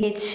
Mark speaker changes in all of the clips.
Speaker 1: It's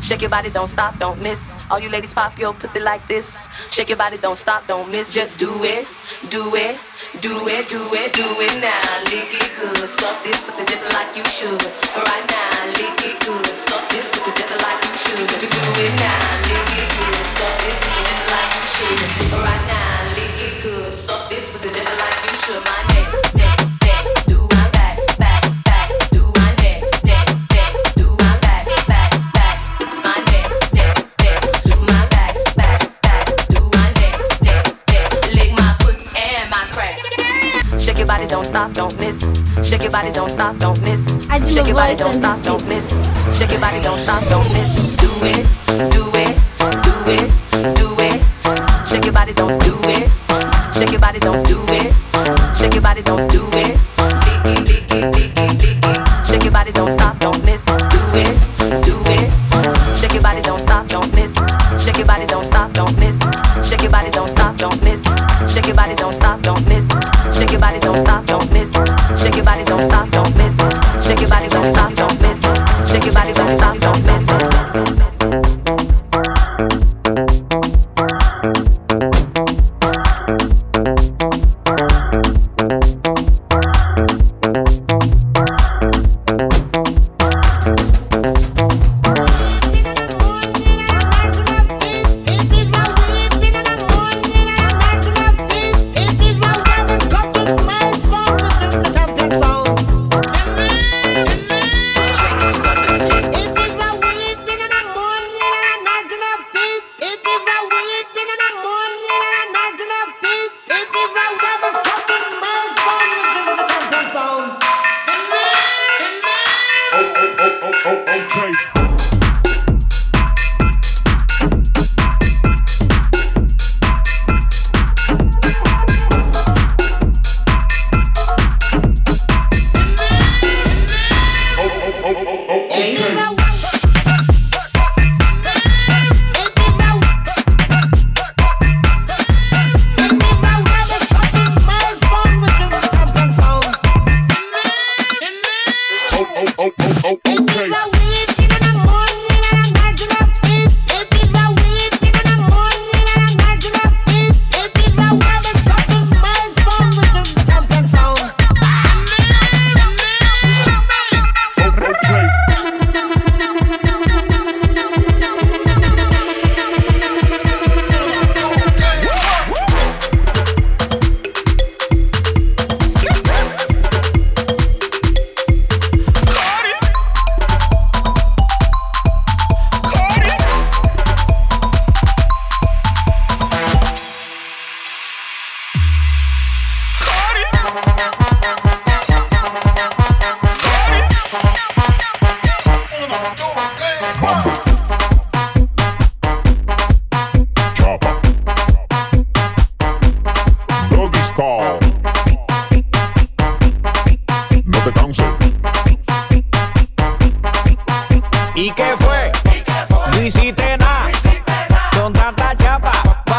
Speaker 1: Shen don't miss.
Speaker 2: All you ladies pop your pussy like this. Shake your body, don't stop, don't miss. Just do it, do it, do it, do it, do it now. Lick it good, suck this pussy just like you should. Right now, lick it good, suck this pussy just like you should. Do it now, lick it good, suck this pussy just like you should. Right now, lick it good, suck this pussy just like you should. My stop, don't miss. Shake your body, don't stop, don't miss. Shake your body, don't stop, don't miss. Shake your body, don't stop, don't miss. Do it, do it, do it, do it. Shake your body, don't do it. Shake your body, don't do it.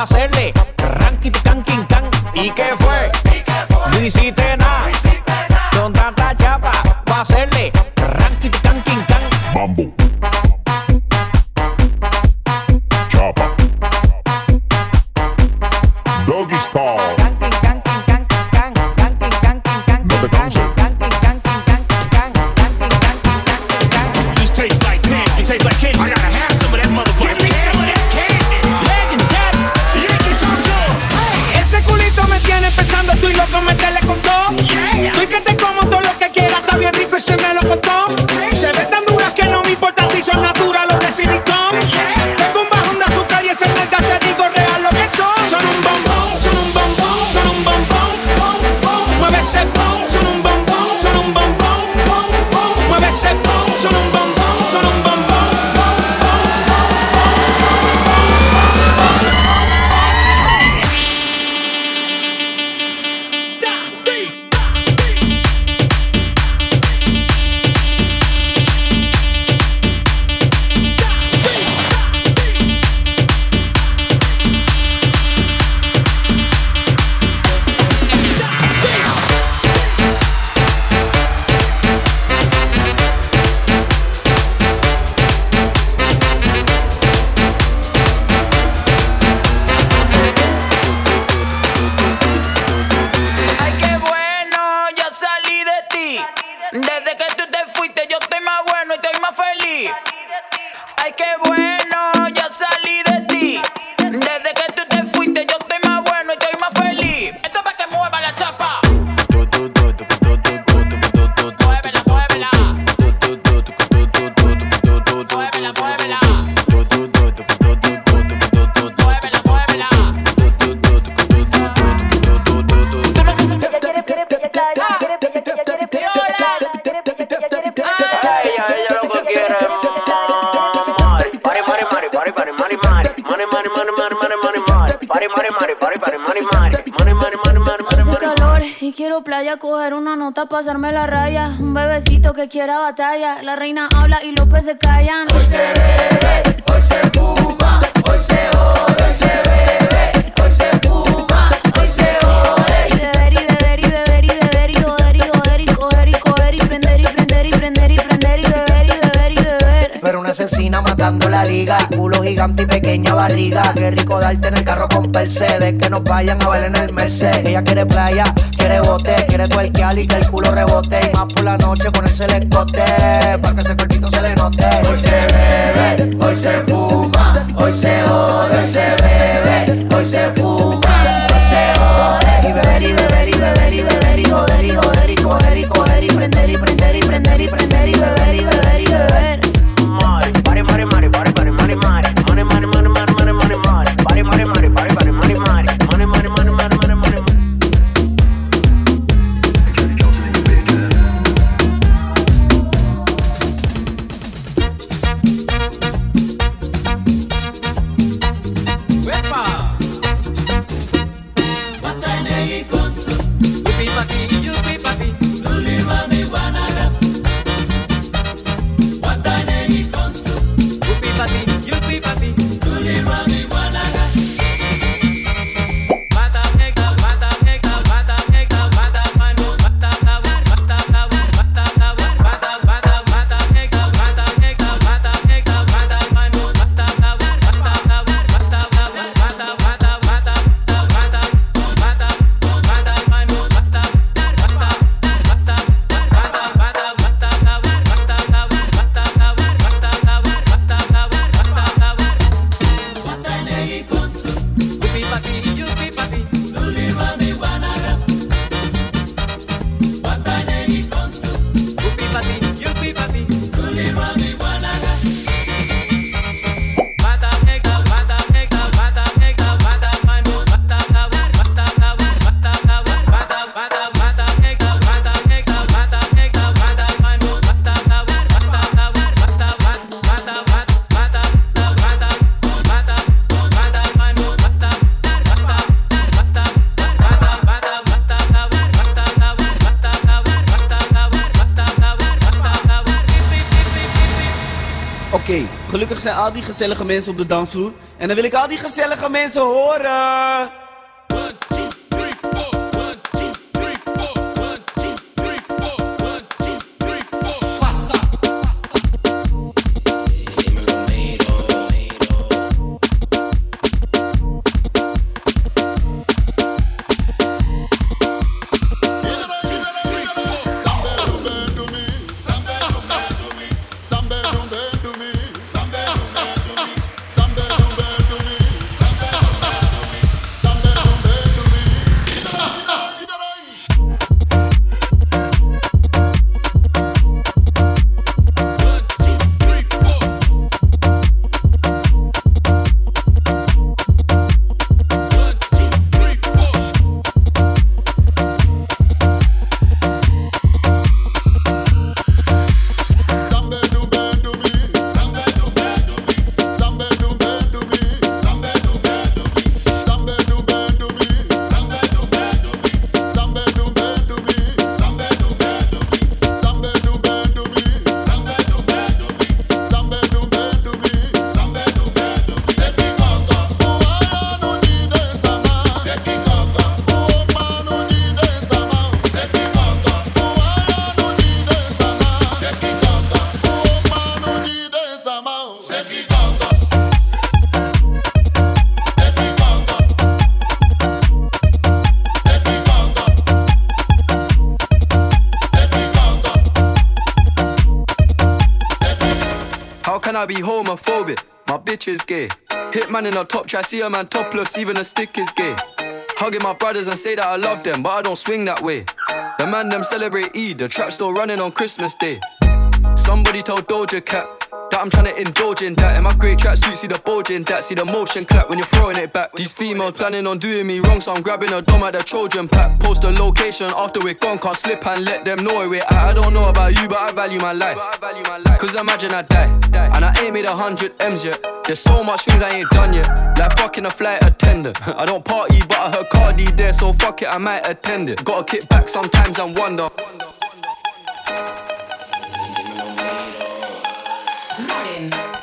Speaker 3: hacerle. Ranking, can, ¿Y qué fue?
Speaker 4: Luisito. playa, coger una nota, pasarme la raya. Un bebecito que quiera batalla. La reina habla y los peces callan. Hoy se bebe, hoy se fuma, hoy se jode, hoy se bebe, hoy se fuma, hoy se jode. Y beber y beber y beber y beber y joder y joder y coger y coger y prender y prender y prender y prender y beber y beber y beber.
Speaker 5: Pero una asesina matando la liga, culo gigante y pequeña barriga. Qué rico darte en el carro con Mercedes, que nos vayan a ver en el Mercedes. Ella quiere playa quiere bote, quiere tuerquear y que el culo rebote. Y más por la noche ponerse el escote, para que ese cortito se le note. Hoy se bebe, hoy se fuma, hoy se
Speaker 6: oye
Speaker 7: Oké, gelukkig zijn al die gezellige mensen op de dansvloer. En dan wil ik al die gezellige mensen horen.
Speaker 8: Is gay. Hitman in a top try, see a man topless, even a stick is gay. Hugging my brothers and say that I love them, but I don't swing that way. The man them celebrate Eid, the trap still running on Christmas Day. Somebody told Doja Cat that I'm trying to indulge in that. In my great tracksuit, see the bulging that. See the motion clap when you're throwing it back. These females planning on doing me wrong, so I'm grabbing a dom at the Trojan pack. Post a location after we're gone, can't slip and let them know where we're at. I don't know about you, but I value my life. Cause imagine I die, and I ain't made a hundred M's yet. There's so much things I ain't done yet, like fucking a flight attendant. I don't party, but I heard Cardi there, so fuck it, I might attend it. Gotta kick back sometimes and wonder. Amen.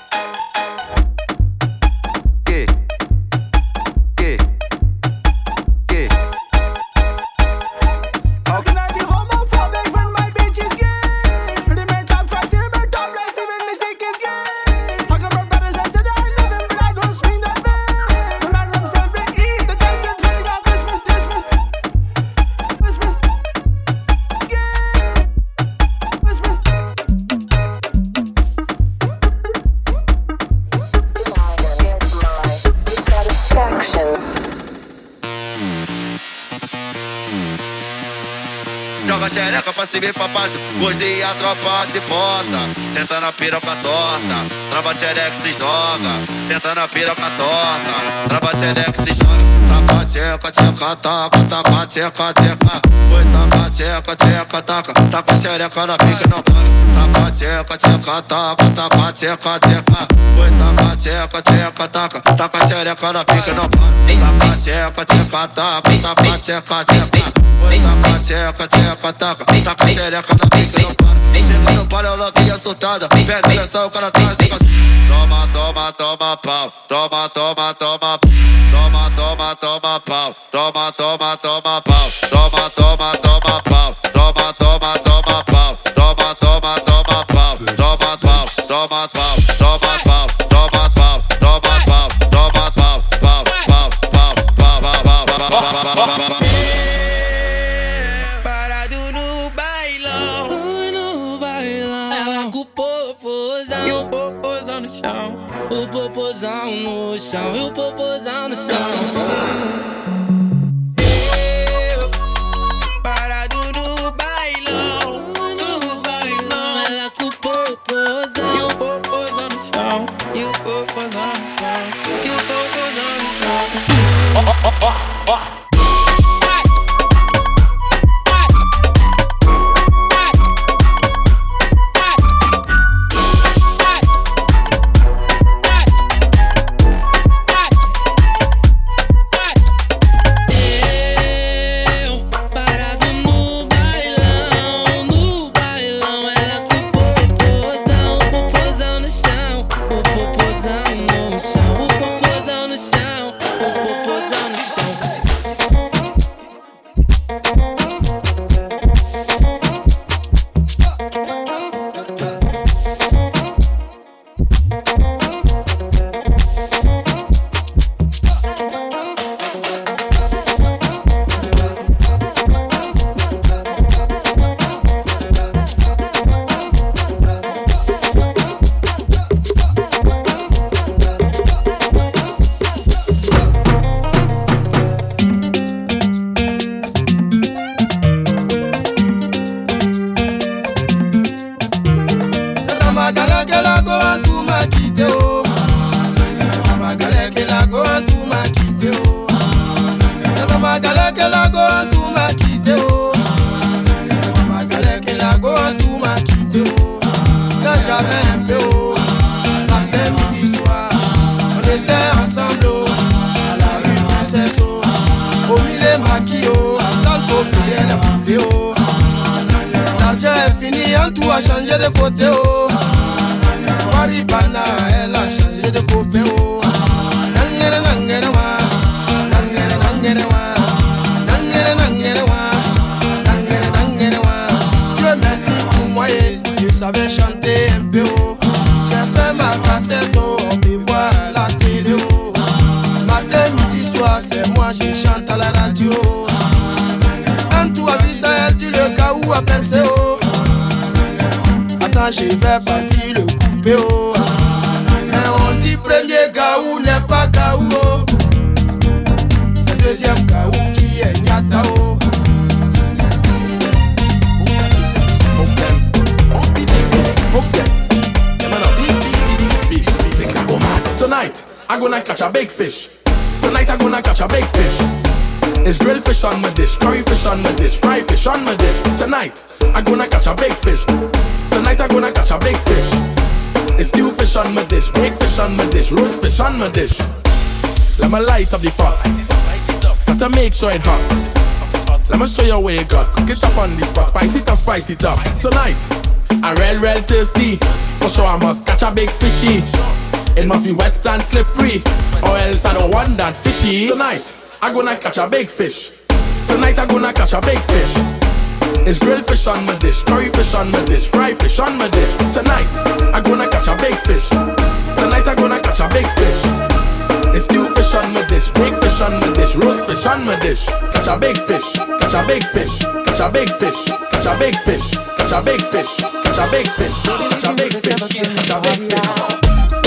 Speaker 9: Cima e pra baixo, hoje a tropa te bota. Senta na piroca torta, trava tcherex se joga. Senta na piroca torta, trava tcherex se joga. Taca tcheca, tcheca, taca, taca tcheca, tcheca. Oi, taca tcheca, tcheca, taca, taca xereca na pica não para. Taca tcheca, tcheca, taca, taca tcheca, tcheca. Oi, taca tcheca, tcheca, taca, taca xereca na pica não para. Taca tcheca, tcheca, taca, taca tcheca, tcheca. Oi, taca tcheca, tcheca, taca, taca xereca na pica não para. Chega no palio, ela via assustada. Pega a direção, o cara tá assim. Toma, toma, toma pau. Toma, toma. Toma,
Speaker 10: de côté oh. Elle a de copain oh. Je savais chanter un peu oh. J'ai fait ma cassette oh, à la télé. Matin, midi, soir, c'est moi je chante à la radio. Quand tu as vu dit le cas où percé oh. Attends, je vais partir le oh. Mais on dit premier gaou n'est pas gaou oh. C'est deuxième gaou qui est oh.
Speaker 1: Tonight, I gonna catch a big fish. Tonight, I'm gonna catch a big fish. It's grilled fish on my dish, curry fish on my dish, fried fish on my dish. Tonight, I'm gonna catch a big fish. Tonight, I gonna catch a big fish. It's stew fish on my dish, baked fish on my dish, roast fish on my dish. Let me light up the pot. Gotta make sure it hot. Let me show you where it got. Get up on this spot, spice it up, spice it up. Tonight, I'm real, real thirsty. For sure, I must catch a big fishy. It must be wet and slippery, or else I don't want that fishy. Tonight, I gonna catch a big fish. Tonight, I gonna catch a big fish. It's grilled fish on my dish, curry fish on my dish, fried fish on my dish. Tonight, I gonna catch a big fish. Tonight, I gonna catch a big fish. It's stew fish on my dish, baked fish on my dish, roast fish on my dish. Catch a big fish, catch a big fish, catch a big fish, catch a big fish, catch a big fish, catch a big fish, catch a big fish, catch a big fish.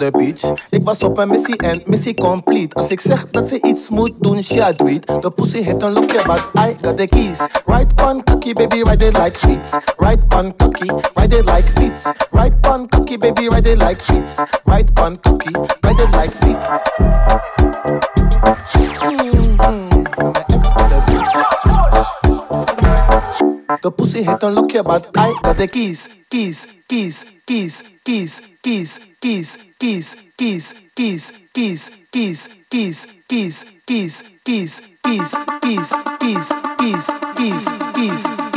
Speaker 11: The beach. Ik was op een missie en missie complete. Als ik zeg dat ze iets moet doen, she do it. De pussy heeft een lokje, but I got the keys. Right one cocky, baby, ride it like sheets. Right one cocky, ride it like feet. Right one cocky, baby, ride it like sheets. Right one cocky, ride it like feet. De pussy een lokje, but I got the keys, keys, keys, keys, keys, keys, keys, keys, keys, keys, keys, keys, keys, keys, keys, keys, keys, keys, keys, keys, keys, keys,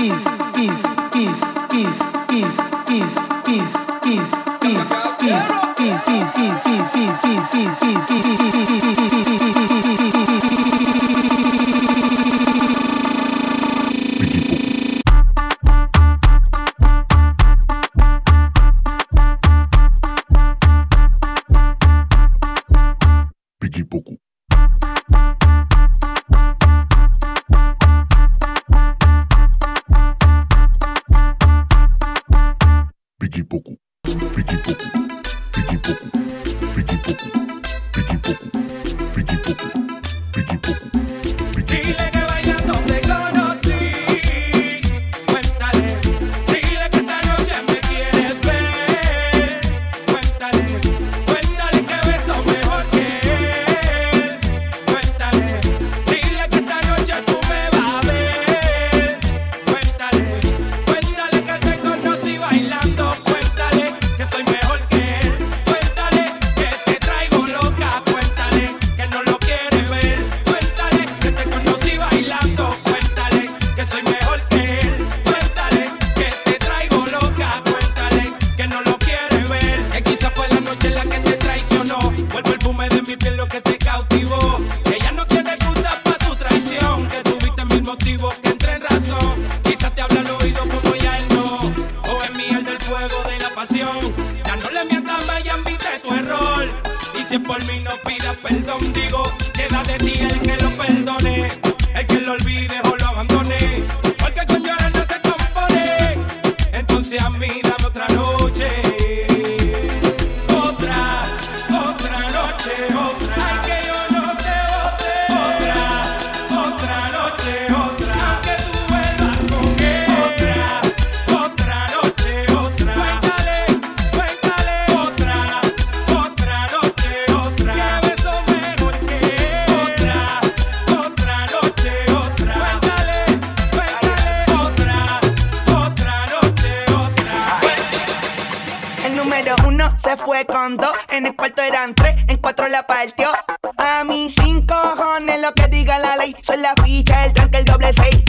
Speaker 12: ficha, el tanque, el doble seis.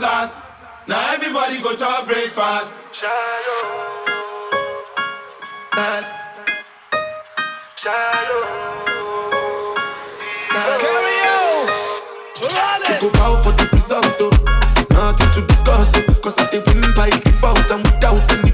Speaker 13: last. Now everybody go to breakfast. Shayo.
Speaker 14: Shayo. Carry on. Run it. Go for the result, though. Nothing to discuss, cause I think win by default and without any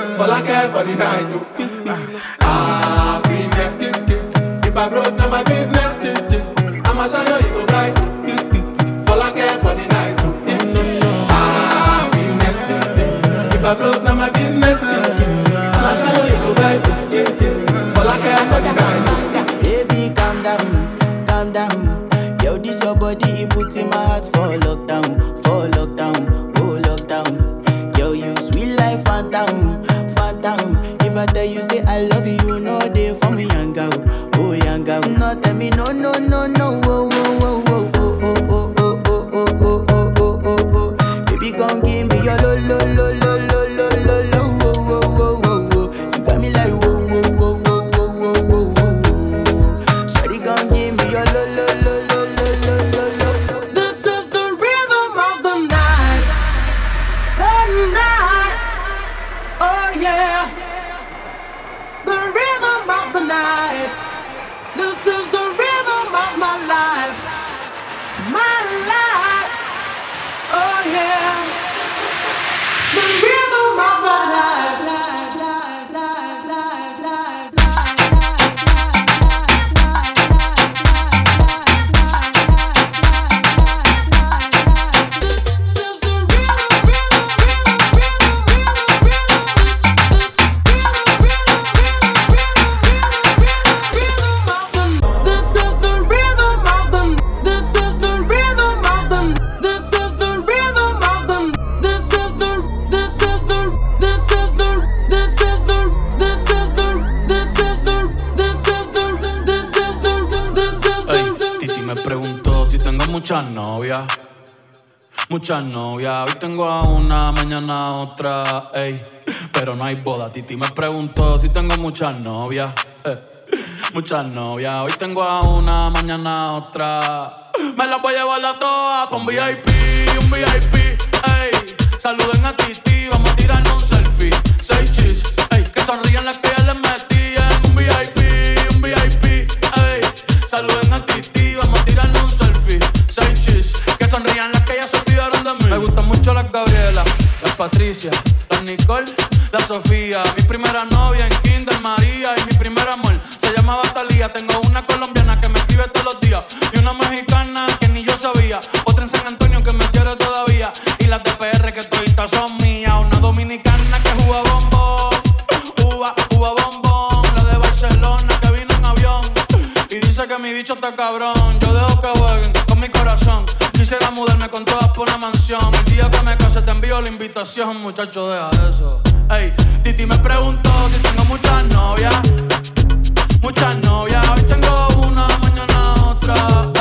Speaker 15: for Fọlákẹ́ for the night o. Happiness. If I broke na my business. I'ma show you you go cry. Fọlákẹ́ for the night o. Happiness. If I broke na my business. I'ma show you you go cry. Fọlákẹ́ for the night.
Speaker 16: Baby calm down, calm down. Yo, this your body, it put in my heart for lockdown. For
Speaker 17: the
Speaker 18: sun. Muchas novias, hoy tengo a una, mañana a otra, ey. Pero no hay boda. Titi me preguntó si tengo muchas novias. eh. Muchas novias, hoy tengo a una, mañana a otra. Me las voy a llevar a todas pa' un VIP, un VIP, ey. Saluden a Titi, vamos a tirarnos un selfie. Seis chis, ey. Que sonrían las que ya les metí en un VIP, un VIP, ey. Saluden a Titi, vamos a tirarnos un selfie. Sonrían las que ya se olvidaron de mí. Me gustan mucho las Gabriela, las Patricia, las Nicole, la Sofía. Mi primera novia en Kinder María y mi primer amor se llamaba Talía. Tengo una colombiana que me escribe todos los días y una mexicana que ni yo sabía. Otra en San Antonio que me quiere todavía y las de PR que toditas son mías. Una dominicana que juega bombón, uva, uva bombón. La de Barcelona que vino en avión y dice que mi bicho está cabrón. Quisiera mudarme con todas por una mansión. El día que me case te envío la invitación, muchacho, deja eso. Ey, Titi me preguntó si tengo muchas novias. Muchas novias, hoy tengo una, mañana otra.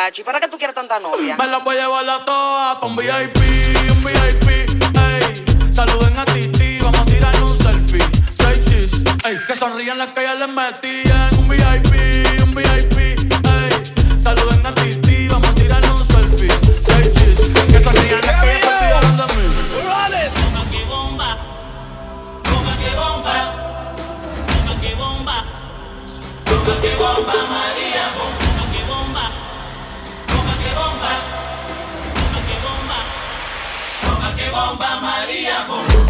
Speaker 19: Acá, muchacho, ¿y para qué tú quieres tanta novia?
Speaker 18: Me las voy a llevar a todas pa' un VIP, un VIP, ey. Saluden a Titi, vamos a tirarnos un selfie. Seis chis, ey. Que sonrían las que ya les metí en un VIP, un VIP, ey. Saluden a Titi, vamos a tirarnos un selfie. Seis chis, que sonrían las que ya se olvidaron de mí.
Speaker 20: Toma que bomba, toma que bomba, toma que bomba, toma que bomba, María, bomba María, bomba.